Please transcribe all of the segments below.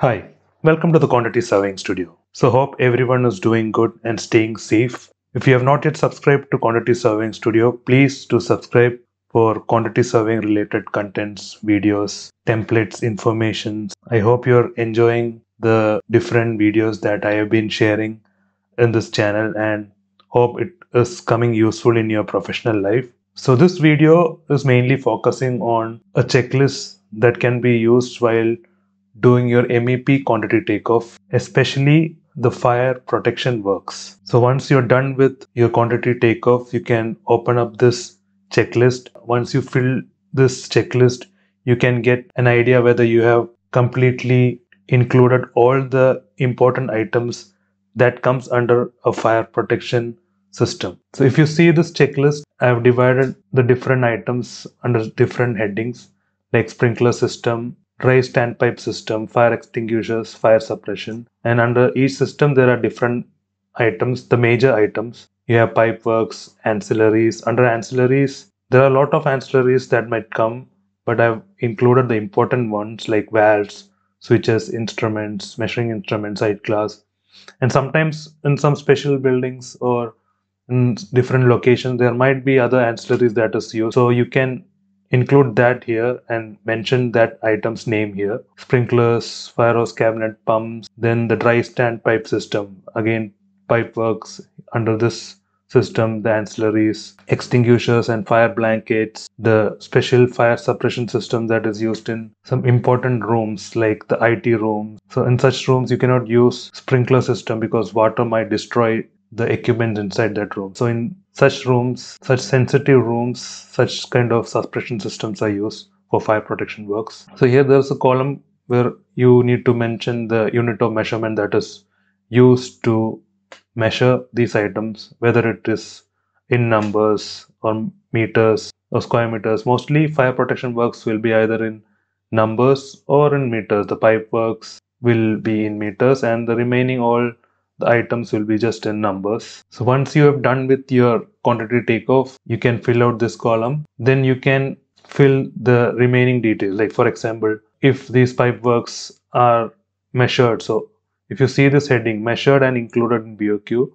Hi, welcome to the Quantity Surveying Studio. So, hope everyone is doing good and staying safe. If you have not yet subscribed to Quantity Surveying Studio, please do subscribe for quantity surveying related contents, videos, templates, information. I hope you're enjoying the different videos that I have been sharing in this channel and hope it is coming useful in your professional life. So, this video is mainly focusing on a checklist that can be used while doing your MEP quantity takeoff, especially the fire protection works. So once you're done with your quantity takeoff, you can open up this checklist. Once you fill this checklist, you can get an idea whether you have completely included all the important items that comes under a fire protection system. So if you see this checklist, I have divided the different items under different headings like sprinkler system, dry standpipe system, fire extinguishers, fire suppression. And under each system, there are different items, the major items. You have pipe works, ancillaries. Under ancillaries, there are a lot of ancillaries that might come, but I've included the important ones like valves, switches, instruments, measuring instruments, sight glass. And sometimes in some special buildings or in different locations, there might be other ancillaries that is used. So you can include that here and mention that item's name here. Sprinklers fire hose cabinet pumps then the dry stand pipe system. Again pipe works under this system the ancillaries extinguishers and fire blankets the special fire suppression system that is used in some important rooms like the IT rooms so in such rooms you cannot use sprinkler system because water might destroy the equipment inside that room. So in such rooms, such sensitive rooms, such kind of suppression systems are used for fire protection works. So here there's a column where you need to mention the unit of measurement that is used to measure these items, whether it is in numbers or meters or square meters. Mostly fire protection works will be either in numbers or in meters. The pipe works will be in meters and the remaining all the items will be just in numbers. So once you have done with your quantity takeoff, you can fill out this column. Then you can fill the remaining details. Like for example, if these pipe works are measured. So if you see this heading, measured and included in BOQ,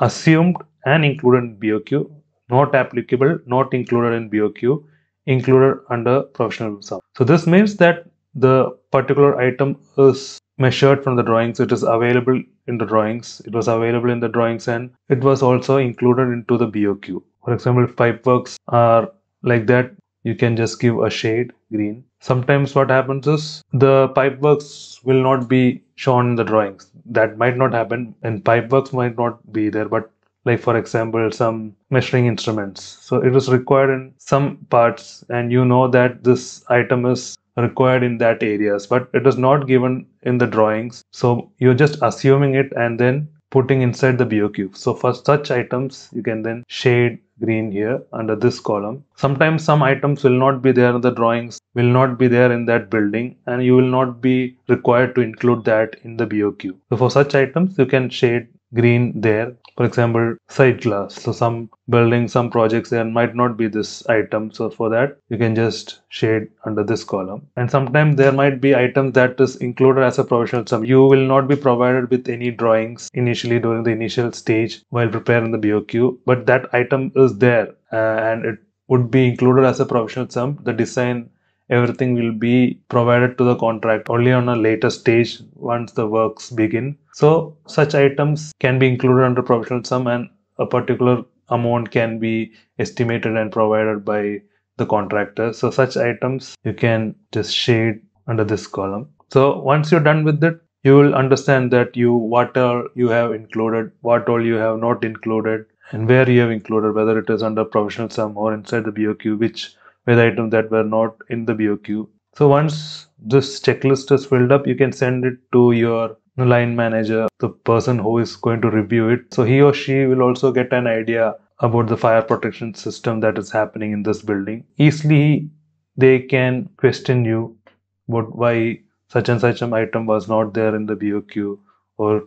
assumed and included in BOQ, not applicable, not included in BOQ, included under provisional sum. So this means that the particular item is measured from the drawings. It is available in the drawings. It was available in the drawings and it was also included into the boq for example pipe works are like that you can just give a shade green. Sometimes what happens is the pipe works will not be shown in the drawings. That might not happen and pipe works might not be there but like for example some measuring instruments. So it is required in some parts and you know that this item is required in that areas but it is not given in the drawings so you're just assuming it and then putting inside the BOQ. So for such items, you can then shade green here under this column. Sometimes some items will not be there in the drawings, will not be there in that building and you will not be required to include that in the BOQ. So for such items, you can shade green there. For example sight glass. So some buildings some projects there might not be this item. So for that you can just shade under this column. And sometimes there might be items that is included as a provisional sum. You will not be provided with any drawings initially during the initial stage while preparing the BOQ but that item is there uh, and it would be included as a provisional sum. The design everything will be provided to the contract only on a later stage once the works begin. So such items can be included under provisional sum and a particular amount can be estimated and provided by the contractor. So such items you can just shade under this column. So once you're done with it, you will understand that you what all you have included, what all you have not included, and where you have included, whether it is under provisional sum or inside the BOQ, which with items that were not in the BOQ. So once this checklist is filled up, you can send it to your line manager, the person who is going to review it. So he or she will also get an idea about the fire protection system that is happening in this building. Easily they can question you about why such and such an item was not there in the BOQ or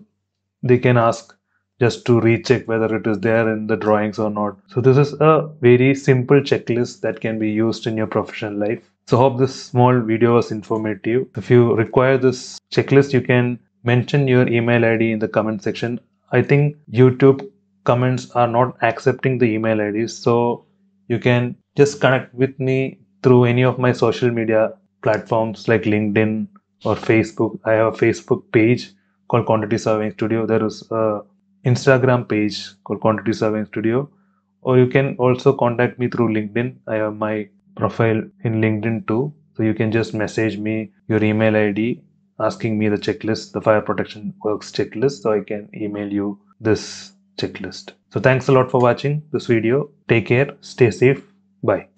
they can ask just to recheck whether it is there in the drawings or not. So this is a very simple checklist that can be used in your professional life. So hope this small video was informative. If you require this checklist, you can mention your email ID in the comment section. I think YouTube comments are not accepting the email IDs. So you can just connect with me through any of my social media platforms like LinkedIn or Facebook. I have a Facebook page called Quantity Surveying Studio. There is a Instagram page called Quantity Surveying Studio. Or you can also contact me through LinkedIn. I have my profile in LinkedIn too. So you can just message me your email ID asking me the checklist, the fire protection works checklist, so I can email you this checklist. So thanks a lot for watching this video. Take care, stay safe, bye.